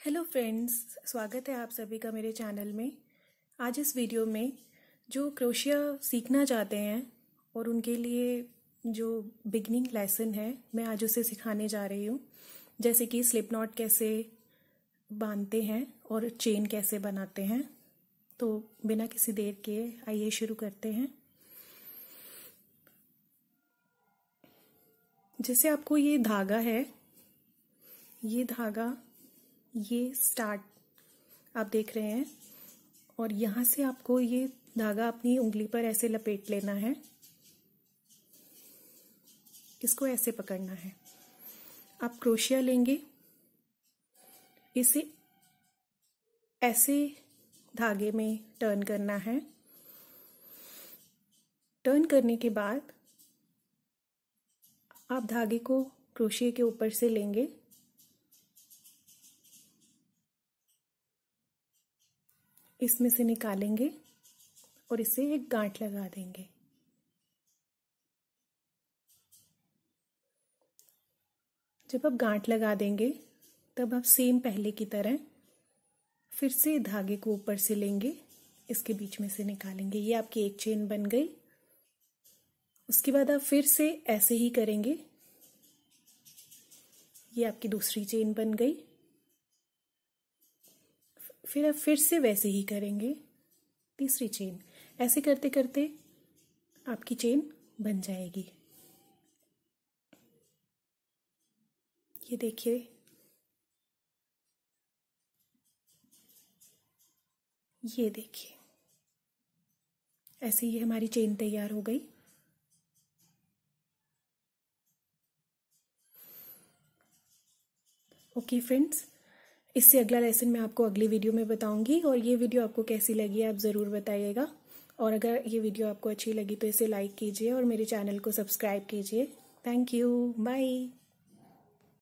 Hello friends, स्वागत है आप सभी का मेरे चैनल में। आज इस वीडियो में जो क्रोशिया सीखना चाहते हैं और उनके लिए जो बिगनिंग लेसन है, मैं आज उसे सिखाने जा रही हूँ। जैसे कि स्लिप नॉट कैसे बांधते हैं और चेन कैसे बनाते हैं। तो बिना किसी देर के आइए शुरू करते हैं। जैसे आपको ये धागा है, ये धागा ये स्टार्ट आप देख रहे हैं और यहाँ से आपको ये धागा अपनी उंगली पर ऐसे लपेट लेना है। इसको ऐसे पकड़ना है। आप क्रोशिया लेंगे। इसे ऐसे धागे में टर्न करना है। टर्न करने के बाद आप धागे को क्रोशिया के ऊपर से लेंगे। इसमें से निकालेंगे और इसे एक गांठ लगा देंगे। जब आप गांठ लगा देंगे, तब आप सेम पहले की तरह फिर से धागे को ऊपर से लेंगे, इसके बीच में से निकालेंगे। ये आपकी एक चेन बन गई। उसके बाद आप फिर से ऐसे ही करेंगे। ये आपकी दूसरी चेन बन गई। फिर आप फिर से वैसे ही करेंगे। तीसरी चेन ऐसे करते करते आपकी चेन बन जाएगी। ये देखिए। ये देखिए। ऐसे ही हमारी चेन तैयार हो गई। ओके फ्रेंड्स इससे अगला लेसन मैं आपको अगली वीडियो में बताऊँगी और ये वीडियो आपको कैसी लगी आप ज़रूर बताइएगा। और अगर ये वीडियो आपको अच्छी लगी तो इसे लाइक कीजिए और मेरे चैनल को सब्सक्राइब कीजिए। Thank you bye